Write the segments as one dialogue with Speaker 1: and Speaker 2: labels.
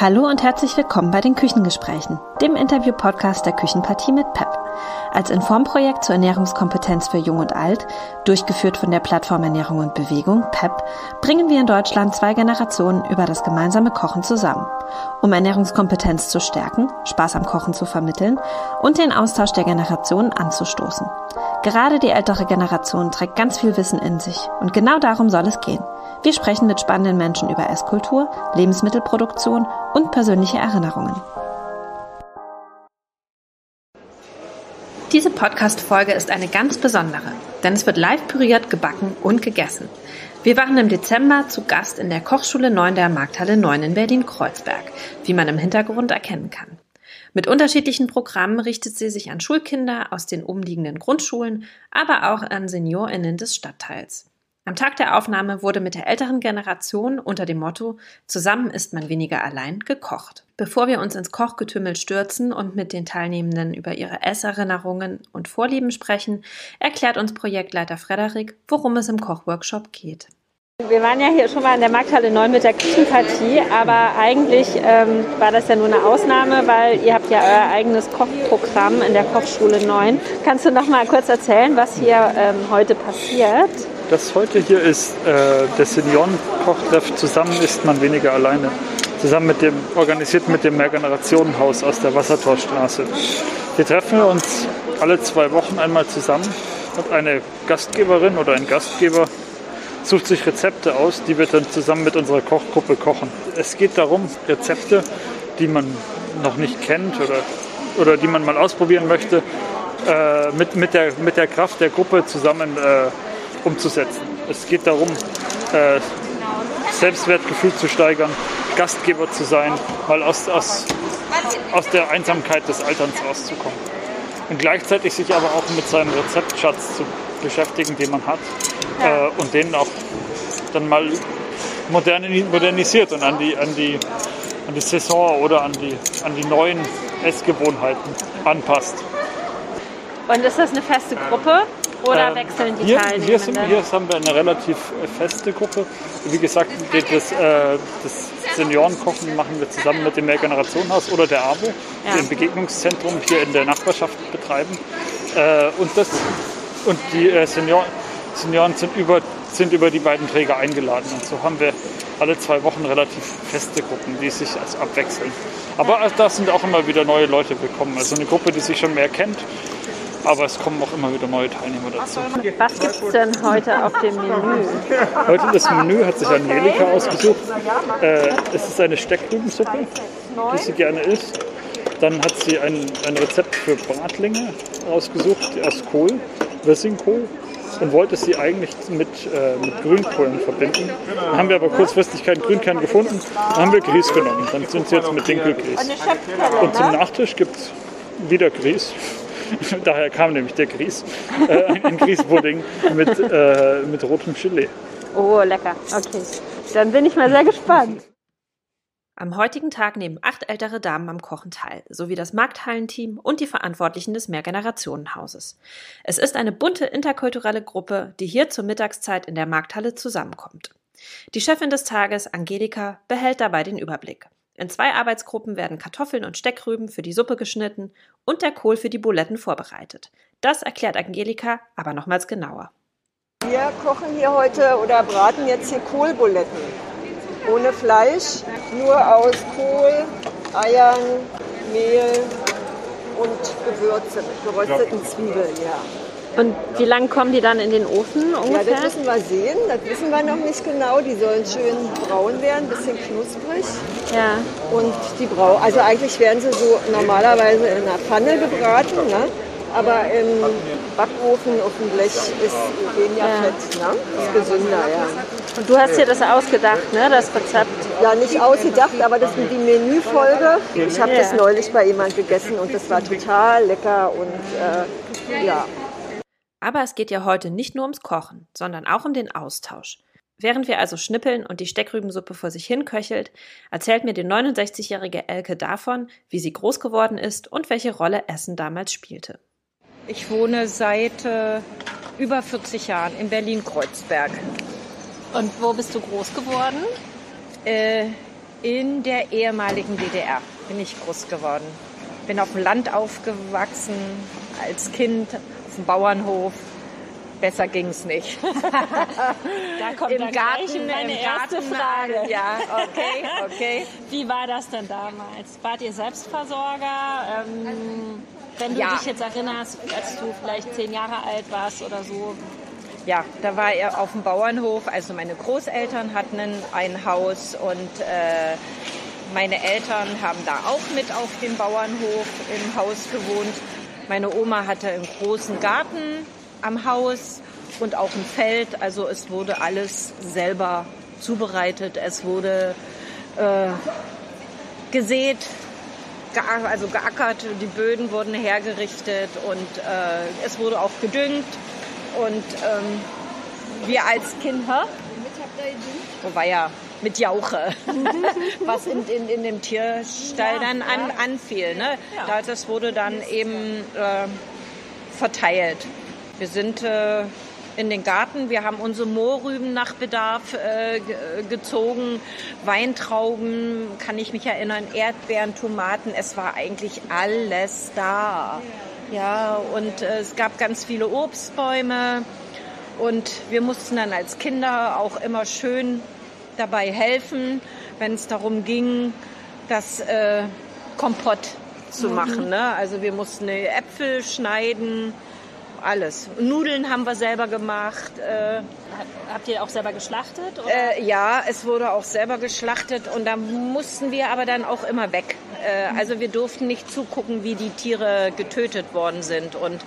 Speaker 1: Hallo und herzlich willkommen bei den Küchengesprächen, dem Interview-Podcast der Küchenpartie mit PEP. Als Informprojekt zur Ernährungskompetenz für Jung und Alt, durchgeführt von der Plattform Ernährung und Bewegung, PEP, bringen wir in Deutschland zwei Generationen über das gemeinsame Kochen zusammen, um Ernährungskompetenz zu stärken, Spaß am Kochen zu vermitteln und den Austausch der Generationen anzustoßen. Gerade die ältere Generation trägt ganz viel Wissen in sich und genau darum soll es gehen. Wir sprechen mit spannenden Menschen über Esskultur, Lebensmittelproduktion und persönliche Erinnerungen. Diese Podcast-Folge ist eine ganz besondere, denn es wird live püriert, gebacken und gegessen. Wir waren im Dezember zu Gast in der Kochschule 9 der Markthalle 9 in Berlin-Kreuzberg, wie man im Hintergrund erkennen kann. Mit unterschiedlichen Programmen richtet sie sich an Schulkinder aus den umliegenden Grundschulen, aber auch an SeniorInnen des Stadtteils. Am Tag der Aufnahme wurde mit der älteren Generation unter dem Motto Zusammen ist man weniger allein gekocht. Bevor wir uns ins Kochgetümmel stürzen und mit den Teilnehmenden über ihre Esserinnerungen und Vorlieben sprechen, erklärt uns Projektleiter Frederik, worum es im Kochworkshop geht.
Speaker 2: Wir waren ja hier schon mal in der Markthalle 9 mit der Küchenpartie, aber eigentlich ähm, war das ja nur eine Ausnahme, weil ihr habt ja euer eigenes Kochprogramm in der Kochschule 9. Kannst du noch mal kurz erzählen, was hier ähm, heute passiert?
Speaker 3: Das heute hier ist äh, der Seniorenkochtreff Zusammen ist man weniger alleine. Zusammen mit dem, organisiert mit dem Mehrgenerationenhaus aus der Wassertorstraße. Hier treffen wir uns alle zwei Wochen einmal zusammen und eine Gastgeberin oder ein Gastgeber sucht sich Rezepte aus, die wir dann zusammen mit unserer Kochgruppe kochen. Es geht darum, Rezepte, die man noch nicht kennt oder, oder die man mal ausprobieren möchte, äh, mit, mit, der, mit der Kraft der Gruppe zusammen äh, umzusetzen. Es geht darum, äh, Selbstwertgefühl zu steigern, Gastgeber zu sein, mal aus, aus, aus der Einsamkeit des Alterns rauszukommen. Und gleichzeitig sich aber auch mit seinem Rezeptschatz zu beschäftigen, den man hat, äh, und den auch dann mal modernisiert und an die, an die, an die Saison oder an die, an die neuen Essgewohnheiten anpasst.
Speaker 2: Und ist das eine feste Gruppe? Oder ähm, wechseln die
Speaker 3: hier,
Speaker 2: Teilnehmenden?
Speaker 3: Hier, sind, hier haben wir eine relativ äh, feste Gruppe. Wie gesagt, das, äh, das Seniorenkochen machen wir zusammen mit dem Mehrgenerationenhaus oder der ABO, ja. dem Begegnungszentrum hier in der Nachbarschaft betreiben. Äh, und, das, und die äh, Senioren, Senioren sind über, sind über die beiden Träger eingeladen. Und so haben wir alle zwei Wochen relativ feste Gruppen, die sich also abwechseln. Aber da sind auch immer wieder neue Leute willkommen. Also eine Gruppe, die sich schon mehr kennt aber es kommen auch immer wieder neue Teilnehmer dazu.
Speaker 2: Was gibt es denn heute auf dem Menü?
Speaker 3: Heute das Menü hat sich Angelika ausgesucht. Äh, es ist eine Steckrübensuppe, die sie gerne isst. Dann hat sie ein, ein Rezept für Bratlinge ausgesucht aus Kohl, Wissingkohl und wollte sie eigentlich mit, äh, mit Grünkohlen verbinden. Dann haben wir aber kurzfristig keinen Grünkern gefunden, dann haben wir Grieß genommen. Dann sind sie jetzt mit Dinkelgrieß. Und zum Nachtisch gibt es wieder Grieß. Daher kam nämlich der Grieß. Äh, ein Grießpudding mit, äh, mit rotem Chili.
Speaker 2: Oh, lecker. Okay. Dann bin ich mal sehr gespannt.
Speaker 1: Am heutigen Tag nehmen acht ältere Damen am Kochen teil, sowie das Markthallenteam und die Verantwortlichen des Mehrgenerationenhauses. Es ist eine bunte interkulturelle Gruppe, die hier zur Mittagszeit in der Markthalle zusammenkommt. Die Chefin des Tages, Angelika, behält dabei den Überblick. In zwei Arbeitsgruppen werden Kartoffeln und Steckrüben für die Suppe geschnitten und der Kohl für die Buletten vorbereitet. Das erklärt Angelika aber nochmals genauer.
Speaker 4: Wir kochen hier heute oder braten jetzt hier Kohlbuletten. Ohne Fleisch, nur aus Kohl, Eiern, Mehl und Gewürze gerösteten Zwiebeln, ja.
Speaker 2: Und wie lange kommen die dann in den Ofen ungefähr?
Speaker 4: Ja, das müssen wir sehen. Das wissen wir noch nicht genau. Die sollen schön braun werden, ein bisschen knusprig.
Speaker 2: Ja.
Speaker 4: Und die brau also eigentlich werden sie so normalerweise in einer Pfanne gebraten, ne? Aber im Backofen auf dem Blech ist weniger ja. Fett, ne? Ist gesünder, ja.
Speaker 2: Und du hast dir das ausgedacht, ne? Das Rezept?
Speaker 4: Ja, nicht ausgedacht, aber das ist die Menüfolge. Ich habe ja. das neulich bei jemand gegessen und das war total lecker und äh, ja.
Speaker 1: Aber es geht ja heute nicht nur ums Kochen, sondern auch um den Austausch. Während wir also schnippeln und die Steckrübensuppe vor sich hin köchelt, erzählt mir die 69-jährige Elke davon, wie sie groß geworden ist und welche Rolle Essen damals spielte.
Speaker 5: Ich wohne seit äh, über 40 Jahren in Berlin-Kreuzberg.
Speaker 2: Und wo bist du groß geworden?
Speaker 5: Äh, In der ehemaligen DDR bin ich groß geworden. Bin auf dem Land aufgewachsen, als Kind, dem Bauernhof. Besser ging es nicht.
Speaker 2: Da kommt
Speaker 5: Im Garten,
Speaker 2: gleich meine
Speaker 5: im
Speaker 2: erste
Speaker 5: Garten,
Speaker 2: Frage.
Speaker 5: Ja, okay, okay.
Speaker 2: Wie war das denn damals? Wart ihr Selbstversorger? Ähm, wenn du
Speaker 5: Ja.
Speaker 2: dich jetzt erinnerst, als du vielleicht zehn Jahre alt warst oder so.
Speaker 5: Ja, da war er auf dem Bauernhof. Also meine Großeltern hatten ein, ein Haus und äh, meine Eltern haben da auch mit auf dem Bauernhof im Haus gewohnt. Meine Oma hatte einen großen Garten am Haus und auch ein Feld. Also es wurde alles selber zubereitet. Es wurde äh, gesät, gea- also geackert, die Böden wurden hergerichtet und äh, es wurde auch gedüngt. Und ähm, wir als Kinder, wobei ja mit Jauche, was in, in, in dem Tierstall dann an, anfiel. Ne? Da, das wurde dann eben äh, verteilt. Wir sind äh, in den Garten, wir haben unsere Mohrrüben nach Bedarf äh, ge- gezogen, Weintrauben, kann ich mich erinnern, Erdbeeren, Tomaten, es war eigentlich alles da. Ja, und äh, es gab ganz viele Obstbäume. Und wir mussten dann als Kinder auch immer schön dabei helfen, wenn es darum ging, das äh, Kompott zu machen. Ne? Also wir mussten Äpfel schneiden, alles. Nudeln haben wir selber gemacht. Äh,
Speaker 2: Habt ihr auch selber geschlachtet?
Speaker 5: Äh, ja, es wurde auch selber geschlachtet und da mussten wir aber dann auch immer weg. Äh, also wir durften nicht zugucken, wie die Tiere getötet worden sind. Und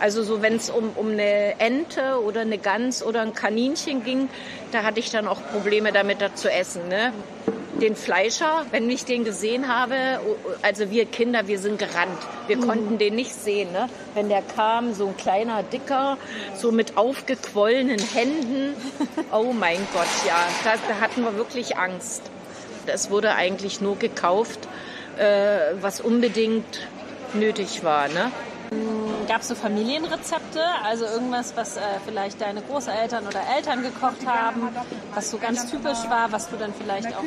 Speaker 5: also so, wenn es um, um eine Ente oder eine Gans oder ein Kaninchen ging, da hatte ich dann auch Probleme damit, das zu essen. Ne? Den Fleischer, wenn ich den gesehen habe, also wir Kinder, wir sind gerannt. Wir konnten den nicht sehen. Ne? Wenn der kam, so ein kleiner, dicker, so mit aufgequollenen Händen. Oh mein Gott, ja, da, da hatten wir wirklich Angst. Es wurde eigentlich nur gekauft, äh, was unbedingt nötig war. Ne?
Speaker 2: Gab es so Familienrezepte? Also irgendwas, was äh, vielleicht deine Großeltern oder Eltern gekocht haben, was so ganz typisch war, was du dann vielleicht auch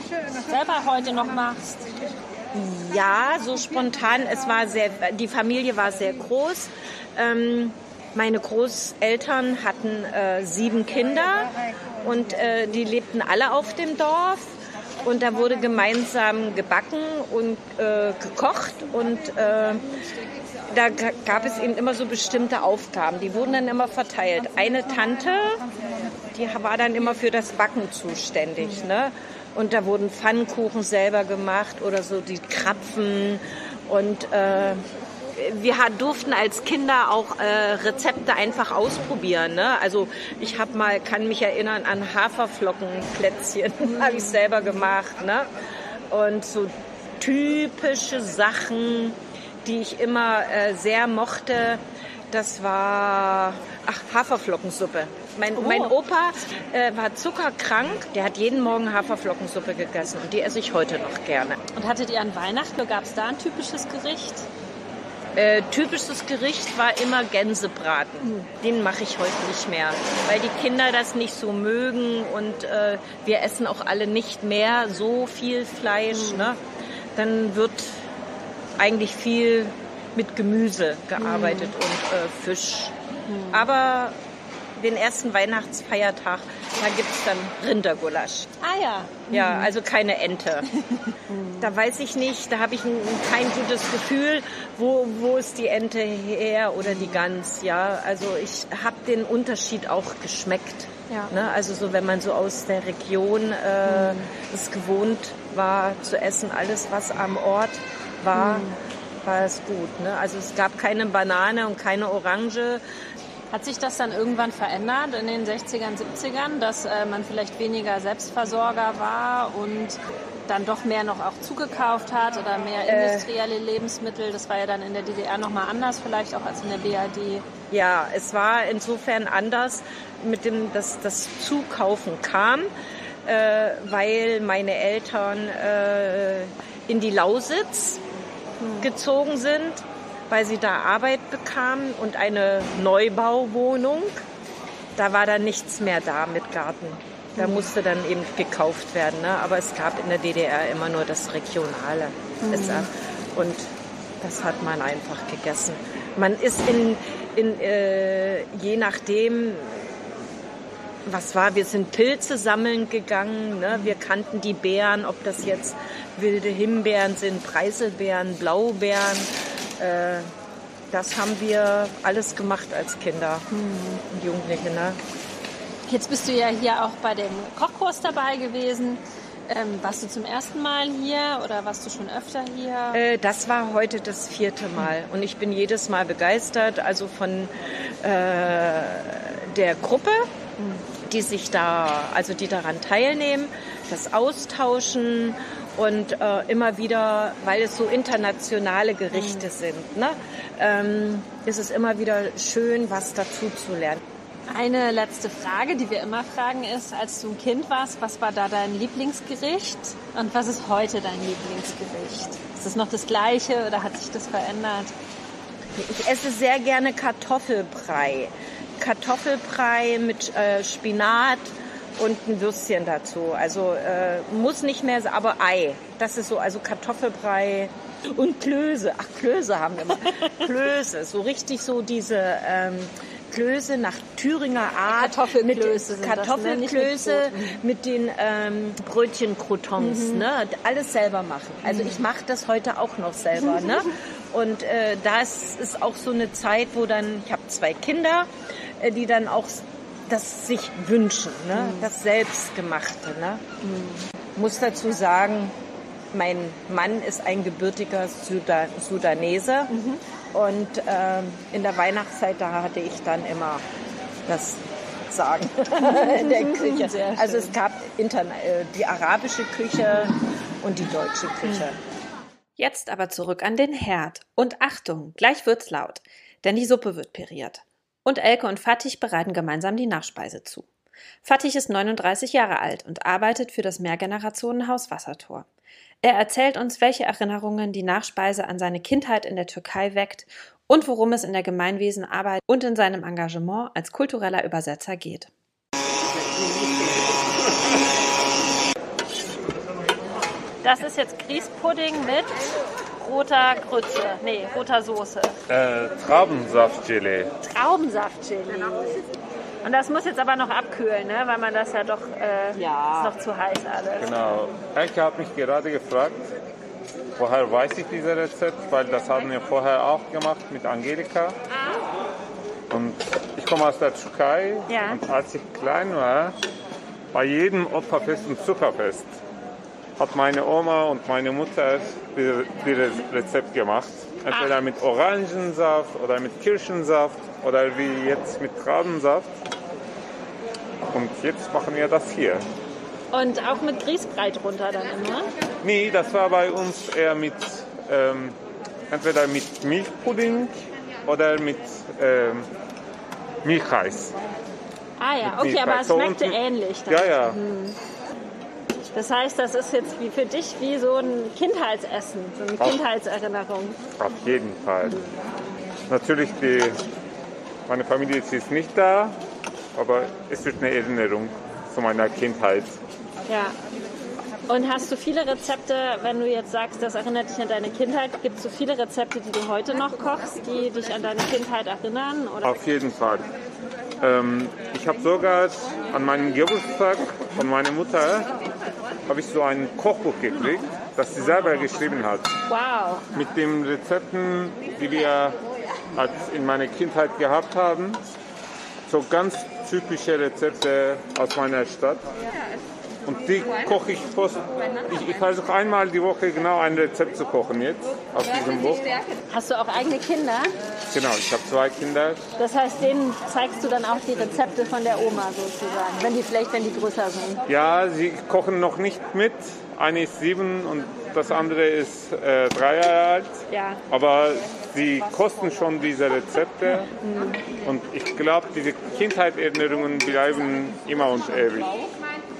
Speaker 2: selber heute noch machst?
Speaker 5: Ja, so spontan. Es war sehr, die Familie war sehr groß. Ähm, meine Großeltern hatten äh, sieben Kinder und äh, die lebten alle auf dem Dorf. Und da wurde gemeinsam gebacken und äh, gekocht und äh, da ga- gab es eben immer so bestimmte Aufgaben. Die wurden dann immer verteilt. Eine Tante, die war dann immer für das Backen zuständig. Ne? Und da wurden Pfannkuchen selber gemacht oder so die Krapfen. Und äh, wir durften als Kinder auch äh, Rezepte einfach ausprobieren. Ne? Also ich habe mal, kann mich erinnern an Haferflockenplätzchen, habe ich selber gemacht. Ne? Und so typische Sachen, die ich immer äh, sehr mochte, das war ach, Haferflockensuppe. Mein, mein Opa äh, war zuckerkrank, der hat jeden Morgen Haferflockensuppe gegessen und die esse ich heute noch gerne.
Speaker 2: Und hattet ihr an Weihnachten, gab es da ein typisches Gericht?
Speaker 5: Äh, typisches Gericht war immer Gänsebraten. Den mache ich heute nicht mehr, weil die Kinder das nicht so mögen und äh, wir essen auch alle nicht mehr so viel Fleisch. Ne? Dann wird eigentlich viel mit Gemüse gearbeitet und äh, Fisch. Aber den ersten Weihnachtsfeiertag, da gibt's dann Rindergulasch.
Speaker 2: Ah ja.
Speaker 5: Ja, also keine Ente. Da weiß ich nicht, da habe ich ein, kein gutes Gefühl, wo, wo ist die Ente her oder die Gans. Ja, also ich habe den Unterschied auch geschmeckt.
Speaker 2: Ja.
Speaker 5: Ne? Also so, wenn man so aus der Region äh, es gewohnt war zu essen, alles was am Ort war, war es gut. Ne? Also es gab keine Banane und keine Orange.
Speaker 2: Hat sich das dann irgendwann verändert in den 60ern, 70ern, dass äh, man vielleicht weniger Selbstversorger war und dann doch mehr noch auch zugekauft hat oder mehr industrielle Lebensmittel? Das war ja dann in der DDR nochmal anders vielleicht auch als in der BRD.
Speaker 5: Ja, es war insofern anders, mit dem dass das Zukaufen kam, äh, weil meine Eltern äh, in die Lausitz gezogen sind, weil sie da Arbeit bekamen und eine Neubauwohnung. Da war dann nichts mehr da mit Garten. Da musste dann eben gekauft werden. Ne? Aber es gab in der DDR immer nur das Regionale. Mhm. Und das hat man einfach gegessen. Man ist in, in äh, je nachdem, was war, wir sind Pilze sammeln gegangen. Ne? Wir kannten die Beeren, ob das jetzt wilde Himbeeren sind, Preiselbeeren, Blaubeeren. Äh, das haben wir alles gemacht als Kinder und Jugendliche. Ne?
Speaker 2: Jetzt bist du ja hier auch bei dem Kochkurs dabei gewesen. Ähm, warst du zum ersten Mal hier oder warst du schon öfter hier?
Speaker 5: Äh, das war heute das vierte Mal und ich bin jedes Mal begeistert, also von äh, der Gruppe, die sich da, also die daran teilnehmen, das Austauschen und äh, immer wieder, weil es so internationale Gerichte mhm. sind, ne, ähm, ist es immer wieder schön, was dazu zu lernen.
Speaker 2: Eine letzte Frage, die wir immer fragen, ist, als du ein Kind warst, was war da dein Lieblingsgericht und was ist heute dein Lieblingsgericht? Ist es noch das gleiche oder hat sich das verändert?
Speaker 5: Ich esse sehr gerne Kartoffelbrei. Kartoffelbrei mit äh, Spinat und ein Würstchen dazu. Also äh, muss nicht mehr, aber Ei. Das ist so, also Kartoffelbrei und Klöße. Ach, Klöße haben wir immer. Klöße, so richtig so diese ähm, Klöße nach Thüringer Art.
Speaker 2: Kartoffelklöße.
Speaker 5: Mit Kartoffelklöße ne? mit, mit, den ähm, Brötchencroutons. Mhm. Ne? Alles selber machen. Also ich mache das heute auch noch selber. Ne? Und äh, das ist auch so eine Zeit, wo dann, ich habe zwei Kinder, äh, die dann auch das sich wünschen, ne? Mhm. das Selbstgemachte. Ne? Mhm. Muss dazu sagen, mein Mann ist ein gebürtiger Sudan Sudanese mhm. und ähm, in der Weihnachtszeit, da hatte ich dann immer das Sagen in der Küche. Also es gab äh, die arabische Küche und die deutsche Küche.
Speaker 1: Jetzt aber zurück an den Herd. Und Achtung, gleich wird's laut, denn die Suppe wird piriert. Und Elke und Fatih bereiten gemeinsam die Nachspeise zu. Fatih ist 39 Jahre alt und arbeitet für das Mehrgenerationenhaus Wassertor. Er erzählt uns, welche Erinnerungen die Nachspeise an seine Kindheit in der Türkei weckt und worum es in der Gemeinwesenarbeit und in seinem Engagement als kultureller Übersetzer geht.
Speaker 2: Das ist jetzt Grießpudding mit roter Grütze, nee, roter Soße.
Speaker 6: Äh, Traubensaftgelee.
Speaker 2: Traubensaftgelee. Und das muss jetzt aber noch abkühlen, ne? weil man das ja doch, äh, ja. ist noch zu heiß alles.
Speaker 6: Genau. Elke hat mich gerade gefragt, woher weiß ich dieses Rezept, weil das haben wir vorher auch gemacht mit Angelika. Ah. Und ich komme aus der Türkei ja. und als ich klein war, bei jedem Opferfest und Zuckerfest hat meine Oma und meine Mutter dieses Rezept gemacht. Entweder Ach. mit Orangensaft oder mit Kirschensaft oder wie jetzt mit Traubensaft. Und jetzt machen wir das hier.
Speaker 2: Und auch mit Grießbrei drunter dann immer?
Speaker 6: Nee, das war bei uns eher mit ähm, entweder mit Milchpudding oder mit ähm, Milchreis.
Speaker 2: Ah ja, okay, aber es schmeckte ähnlich.
Speaker 6: Dann. Ja, ja. Mhm.
Speaker 2: Das heißt, das ist jetzt wie für dich wie so ein Kindheitsessen, so eine auf, Kindheitserinnerung.
Speaker 6: Auf jeden Fall. Natürlich, die, meine Familie ist jetzt nicht da, aber es ist eine Erinnerung zu meiner Kindheit.
Speaker 2: Ja. Und hast du viele Rezepte, wenn du jetzt sagst, das erinnert dich an deine Kindheit, gibt es so viele Rezepte, die du heute noch kochst, die dich an deine Kindheit erinnern?
Speaker 6: Oder? Auf jeden Fall. Ähm, ich habe sogar an meinem Geburtstag von meiner Mutter habe ich so ein Kochbuch gekriegt, das sie selber geschrieben hat.
Speaker 2: Wow.
Speaker 6: Mit den Rezepten, die wir als in meiner Kindheit gehabt haben. So ganz typische Rezepte aus meiner Stadt. Und die koche ich fast. Ich, ich versuche einmal die Woche genau ein Rezept zu kochen jetzt aus diesem Buch.
Speaker 2: Hast du auch eigene Kinder?
Speaker 6: Genau, ich habe zwei Kinder.
Speaker 2: Das heißt, denen zeigst du dann auch die Rezepte von der Oma sozusagen, wenn die vielleicht, wenn die größer sind.
Speaker 6: Ja, sie kochen noch nicht mit. Eine ist sieben und das andere ist äh, drei Jahre alt.
Speaker 2: Ja.
Speaker 6: Aber sie kosten schon diese Rezepte. Mhm. Und ich glaube, diese Kindheitserinnerungen bleiben immer und ewig.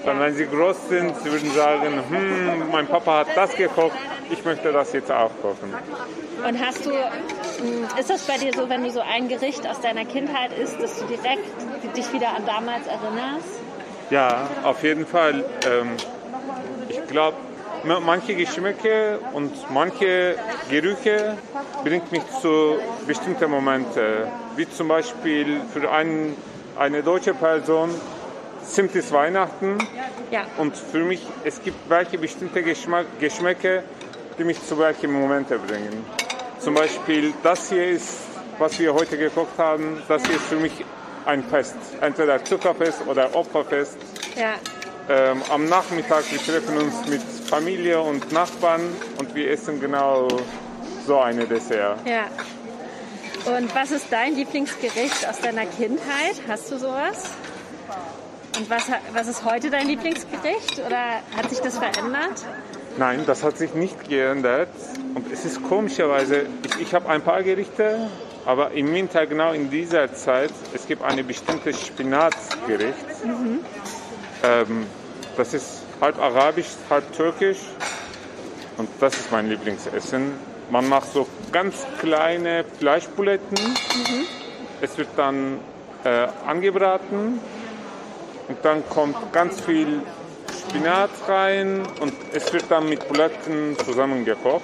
Speaker 6: Dann, wenn sie groß sind, sie würden sagen, hm, mein Papa hat das gekocht, ich möchte das jetzt auch kochen.
Speaker 2: Und hast du, hm, ist das bei dir so, wenn du so ein Gericht aus deiner Kindheit isst, dass du direkt dich wieder an damals erinnerst?
Speaker 6: Ja, auf jeden Fall. Ähm, ich glaube, manche Geschmäcke und manche Gerüche bringt mich zu bestimmten Momenten. Wie zum Beispiel für einen, eine deutsche Person Zimt ist Weihnachten. Ja. Und für mich, es gibt welche bestimmte Geschmack, Geschmäcke, die mich zu welchen Momenten bringen. Zum Beispiel das hier ist, was wir heute gekocht haben, das hier ist für mich ein Fest. Entweder Zuckerfest oder Opferfest. Ja. Ähm, am Nachmittag, wir treffen uns mit Familie und Nachbarn und wir essen genau so eine Dessert.
Speaker 2: Ja. Und was ist dein Lieblingsgericht aus deiner Kindheit? Hast du sowas? Und was, was ist heute dein Lieblingsgericht oder hat sich das verändert?
Speaker 6: Nein, das hat sich nicht geändert. Und es ist komischerweise, ich, ich habe ein paar Gerichte, aber im Winter, genau in dieser Zeit, es gibt eine bestimmte Spinatgericht. Mhm. Ähm, das ist halb arabisch, halb türkisch. Und das ist mein Lieblingsessen. Man macht so ganz kleine Fleischbuletten. Mhm. Es wird dann äh, angebraten und dann kommt ganz viel Spinat rein und es wird dann mit Buletten zusammengekocht.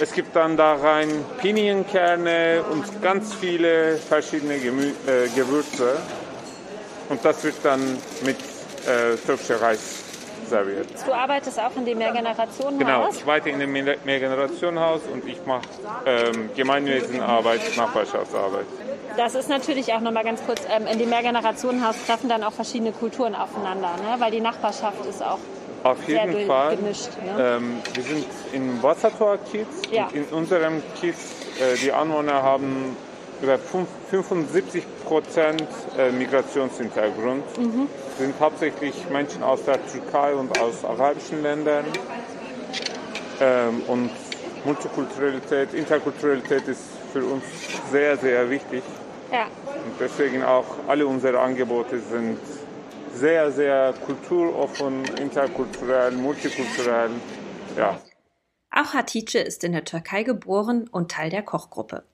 Speaker 6: Es gibt dann da rein Pinienkerne und ganz viele verschiedene Gemü äh, Gewürze. Und das wird dann mit äh, türkischer Reis serviert.
Speaker 2: Du arbeitest auch in dem Mehrgenerationenhaus?
Speaker 6: Genau, ich arbeite in dem Mehrgenerationenhaus und ich mache ähm, Gemeinwesenarbeit, Nachbarschaftsarbeit.
Speaker 2: Das ist natürlich auch nochmal ganz kurz, ähm, in dem Mehrgenerationenhaus treffen dann auch verschiedene Kulturen aufeinander, ne? weil die Nachbarschaft ist auch
Speaker 6: auf jeden sehr Fall. gemischt. Ne? Ähm, wir sind im Wassertor-Kiez. Ja. In unserem Kiez, äh, die Anwohner haben über 75 Prozent äh, Migrationshintergrund. Mhm. sind hauptsächlich Menschen aus der Türkei und aus arabischen Ländern. Ähm, und Multikulturalität, Interkulturalität ist für uns sehr, sehr wichtig. Ja. Und deswegen auch alle unsere Angebote sind sehr, sehr kulturoffen, interkulturell, multikulturell. Ja.
Speaker 1: Auch Hatice ist in der Türkei geboren und Teil der Kochgruppe.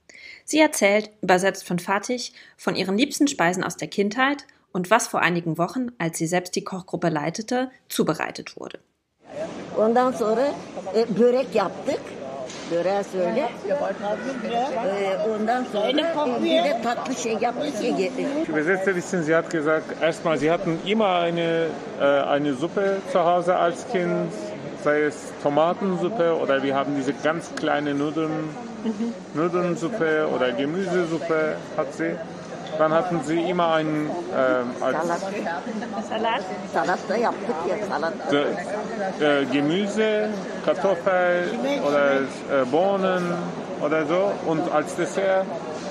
Speaker 1: Sie erzählt, übersetzt von Fatih, von ihren liebsten Speisen aus der Kindheit und was vor einigen Wochen, als sie selbst die Kochgruppe leitete, zubereitet wurde.
Speaker 7: Ondan sonra e, börek yaptık. Böreği söyle. Ee, ondan sonra bir de tatlı şey yaptık
Speaker 6: ein bisschen, sie hat gesagt, erstmal, sie hatten immer eine, eine Suppe zu Hause als Kind, sei es Tomatensuppe oder wir haben diese ganz kleine Nudeln, mhm. Nudelnsuppe oder Gemüsesuppe hat sie. Dann hatten sie immer einen äh, als
Speaker 7: Salat. Salat ya Salat.
Speaker 6: Äh, Gemüse, Kartoffel oder äh, Bohnen oder so. Und als Dessert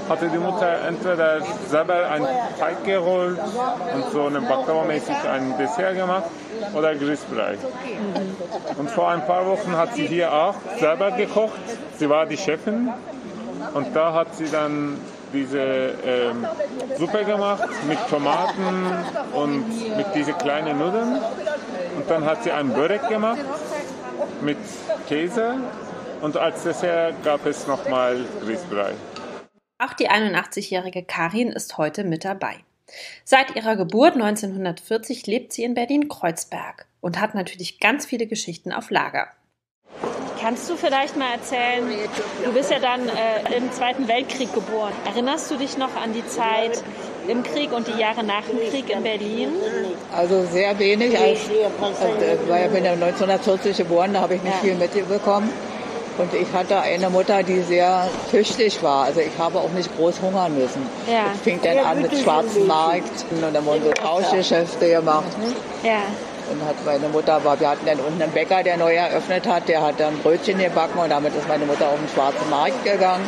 Speaker 6: hatte die Mutter entweder selber einen Teig gerollt und so eine Baklava-mäßig ein Dessert gemacht oder Grießbrei. Und vor ein paar Wochen hat sie hier auch selber gekocht. Sie war die Chefin und da hat sie dann diese ähm, Suppe gemacht mit Tomaten und mit diesen kleinen Nudeln. Und dann hat sie ein Börek gemacht mit Käse und als Dessert gab es nochmal Grießbrei.
Speaker 1: Auch die 81-jährige Karin ist heute mit dabei. Seit ihrer Geburt 1940 lebt sie in Berlin-Kreuzberg und hat natürlich ganz viele Geschichten auf Lager.
Speaker 2: Kannst du vielleicht mal erzählen, du bist ja dann äh, im Zweiten Weltkrieg geboren. Erinnerst du dich noch an die Zeit im Krieg und die Jahre nach dem Krieg in Berlin?
Speaker 8: Also sehr wenig. Als, ich bin ja 1940 geboren, da habe ich nicht ja. viel mitbekommen. Und ich hatte eine Mutter, die sehr tüchtig war. Also ich habe auch nicht groß hungern müssen. Ja. Ich fing dann an mit schwarzen Markt und dann wurden so Tauschgeschäfte gemacht. Ja. Und hat meine Mutter, war, wir hatten dann unten einen Bäcker, der neu eröffnet hat, der hat dann Brötchen gebacken und damit ist meine Mutter auf den schwarzen Markt gegangen.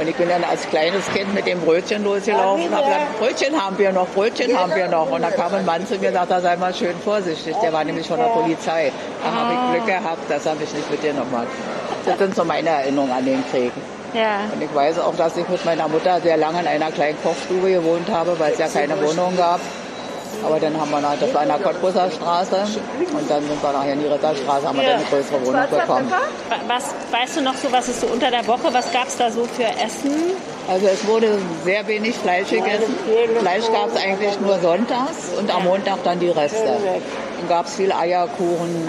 Speaker 8: Und ich bin dann als kleines Kind mit dem Brötchen losgelaufen und habe gesagt, Brötchen haben wir noch, Brötchen haben wir noch. Und dann kam ein Mann zu mir und sagte, sei mal schön vorsichtig. Der war nämlich von der Polizei. Da habe ich Glück gehabt, dass er mich nicht mitgenommen hat. Das sind so meine Erinnerungen an den Krieg. Ja. Und ich weiß auch, dass ich mit meiner Mutter sehr lange in einer kleinen Kochstube gewohnt habe, weil es ja keine Wohnung gab. Aber dann haben wir, das war in der Cottbusser Straße und dann sind wir nachher in die Ritterstraße, haben wir dann eine größere Wohnung bekommen.
Speaker 2: Was weißt du noch so, was ist so unter der Woche, was gab es da so für Essen?
Speaker 8: Also es wurde sehr wenig Fleisch gegessen. Fleisch gab es eigentlich nur sonntags und am Montag dann die Reste. Dann gab es viel Eierkuchen,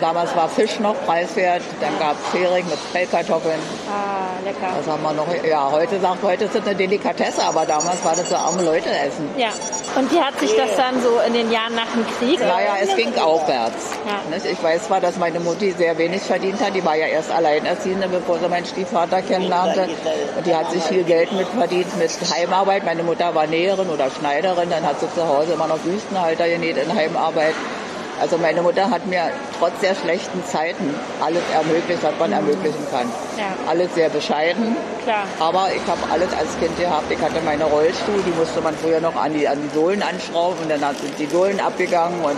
Speaker 8: Damals war Fisch noch preiswert, dann gab es Hering mit Pellkartoffeln.
Speaker 2: Ah, lecker.
Speaker 8: Was haben wir noch? Ja, heute sagt heute ist es eine Delikatesse, aber damals war das so arme Leute essen.
Speaker 2: Ja. Und wie hat sich das dann so in den Jahren nach dem Krieg?
Speaker 8: Naja, es ging aufwärts. Ja. Ich weiß zwar, dass meine Mutti sehr wenig verdient hat. Die war ja erst alleinerziehende, bevor sie meinen Stiefvater kennenlernte. Und die hat sich viel Geld mitverdient mit Heimarbeit. Meine Mutter war Näherin oder Schneiderin. Dann hat sie zu Hause immer noch Wüstenhalter genäht in Heimarbeit. Also meine Mutter hat mir trotz der schlechten Zeiten alles ermöglicht, was man ermöglichen kann. Ja. Alles sehr bescheiden. Klar. Aber ich habe alles als Kind gehabt. Ich hatte meine Rollstuhl, die musste man früher noch an die, an die Sohlen anschrauben und dann sind die Sohlen abgegangen. Und,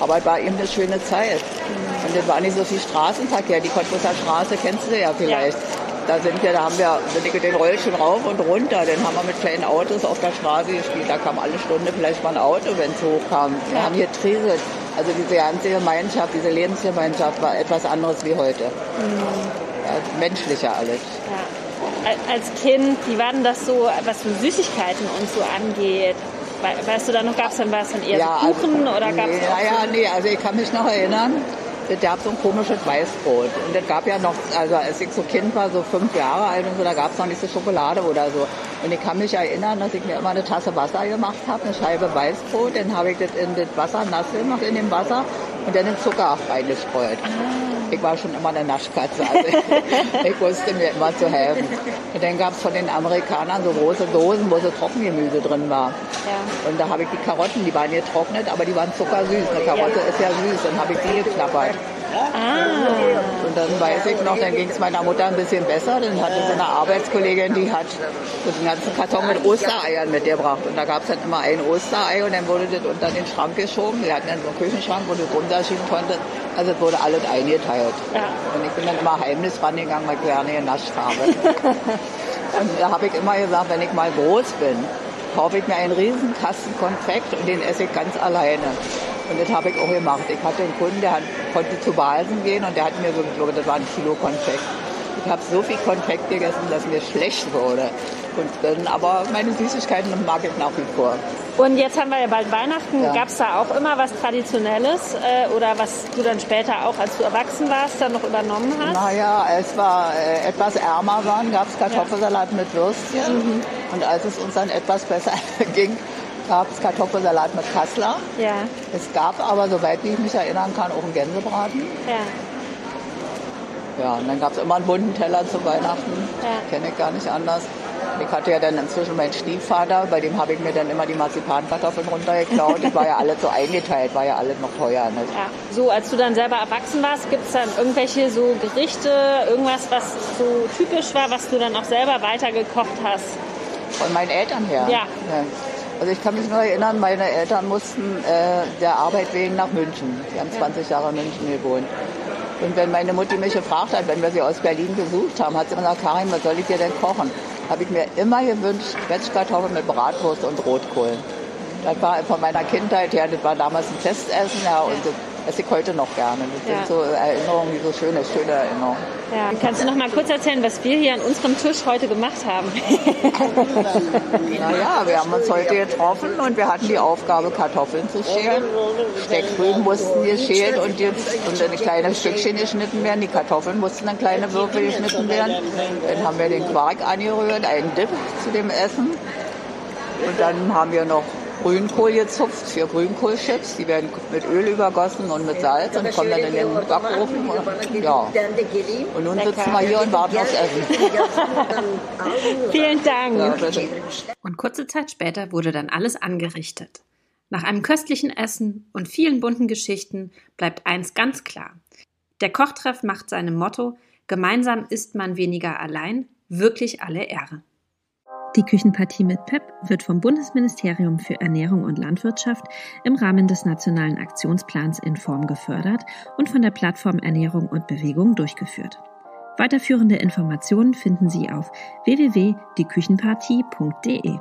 Speaker 8: aber es war eben eine schöne Zeit. Mhm. Und es war nicht so viel Straßenverkehr. Die Cottbusser Straße kennst du ja vielleicht. Ja. Da sind wir, da haben wir bin den Rollstuhl rauf und runter. Den haben wir mit kleinen Autos auf der Straße gespielt. Da kam alle Stunde vielleicht mal ein Auto, wenn es hochkam. Wir ja. haben hier Trieselt. Also diese ganze Gemeinschaft, diese Lebensgemeinschaft war etwas anderes wie heute. Mhm. Ja, menschlicher alles.
Speaker 2: Ja. Als Kind, wie war denn das so, was für Süßigkeiten und so angeht? Weißt du, da noch gab es dann was von eher ja, so Kuchen also, oder gab es?
Speaker 8: Nee, naja, nee, also ich kann mich noch erinnern, es gab so ein komisches Weißbrot. Und es gab ja noch, also als ich so Kind war, so fünf Jahre alt und so, da gab es noch nicht so Schokolade oder so. Und ich kann mich erinnern, dass ich mir immer eine Tasse Wasser gemacht habe, eine Scheibe Weißbrot, dann habe ich das in das Wasser nass gemacht, in dem Wasser und dann den Zucker reingestreut. Ah. Ich war schon immer eine Naschkatze, also ich, wusste mir immer zu helfen. Und dann gab es von den Amerikanern so große Dosen, wo so Trockengemüse drin war. Ja. Und da habe ich die Karotten, die waren getrocknet, aber die waren zuckersüß. Eine Karotte ist ja süß, dann habe ich die geknabbert. Ah. Und dann weiß ich noch, dann ging es meiner Mutter ein bisschen besser. Dann hatte sie eine Arbeitskollegin, die hat einen ganzen Karton mit Ostereiern mitgebracht. Und da gab es dann immer ein Osterei und dann wurde das unter den Schrank geschoben. Wir hatten dann so einen Küchenschrank, wo du runterschieben konntest. Also es wurde alles eingeteilt. Ja. Und ich bin dann immer heimlich rangegangen, weil ich gerne genascht habe. und da habe ich immer gesagt, wenn ich mal groß bin, kaufe ich mir einen riesen Kasten Konfekt und den esse ich ganz alleine. Und das habe ich auch gemacht. Ich hatte einen Kunden, der hat, konnte zu Basen gehen und der hat mir so, ich glaube, das war ein Kilo Konfekt. Ich habe so viel Konfekt gegessen, dass mir schlecht wurde. Und dann, aber meine Süßigkeiten mag ich nach wie vor.
Speaker 2: Und jetzt haben wir ja bald Weihnachten. Ja. Gab es da auch immer was Traditionelles äh, oder was du dann später auch, als du erwachsen warst, dann noch übernommen hast?
Speaker 8: Naja, es war äh, etwas ärmer waren, gab es Kartoffelsalat ja. mit Würstchen. Mhm. Und als es uns dann etwas besser ging, gab es Kartoffelsalat mit Kassler. Ja. Es gab aber, soweit ich mich erinnern kann, auch einen Gänsebraten. Ja. Ja, und dann gab es immer einen bunten Teller zu Weihnachten. Ja. Kenne ich gar nicht anders. Ich hatte ja dann inzwischen meinen Stiefvater, bei dem habe ich mir dann immer die Marzipankartoffeln runtergeklaut. Das war ja alles so eingeteilt, war ja alles noch teuer.
Speaker 2: Nicht? Ja. So, als du dann selber erwachsen warst, gibt es dann irgendwelche so Gerichte, irgendwas, was so typisch war, was du dann auch selber weitergekocht hast?
Speaker 8: Von meinen Eltern her? Ja. ja. Also ich kann mich nur erinnern, meine Eltern mussten äh, der Arbeit wegen nach München. Sie haben 20 Jahre in München gewohnt. Und wenn meine Mutti mich gefragt hat, wenn wir sie aus Berlin besucht haben, hat sie immer gesagt, Karin, was soll ich dir denn kochen? Habe ich mir immer gewünscht, Quetschkartoffeln mit Bratwurst und Rotkohl. Das war von meiner Kindheit her, das war damals ein Festessen, ja, und das esse ich heute noch gerne. Das ja. sind so Erinnerungen, die so schöne, schöne Erinnerungen.
Speaker 2: Ja. Kannst du noch mal kurz erzählen, was wir hier an unserem Tisch heute gemacht haben?
Speaker 8: naja, wir haben uns heute getroffen und wir hatten die Aufgabe, Kartoffeln zu schälen. Steckrüben mussten geschält und, jetzt, und in kleine Stückchen geschnitten werden. Die Kartoffeln mussten in kleine Würfel geschnitten werden. Dann haben wir den Quark angerührt, einen Dip zu dem Essen. Und dann haben wir noch Grünkohl gezupft für Grünkohlchips. Die werden mit Öl übergossen und mit Salz und kommen dann in den Backofen. Und, ja. und nun sitzen wir hier und warten aufs Essen.
Speaker 2: Vielen Dank.
Speaker 1: Ja, und kurze Zeit später wurde dann alles angerichtet. Nach einem köstlichen Essen und vielen bunten Geschichten bleibt eins ganz klar. Der Kochtreff macht seinem Motto Gemeinsam ist man weniger allein wirklich alle Ehre. Die Küchenpartie mit PEP wird vom Bundesministerium für Ernährung und Landwirtschaft im Rahmen des Nationalen Aktionsplans in Form gefördert und von der Plattform Ernährung und Bewegung durchgeführt. Weiterführende Informationen finden Sie auf www.dieküchenpartie.de.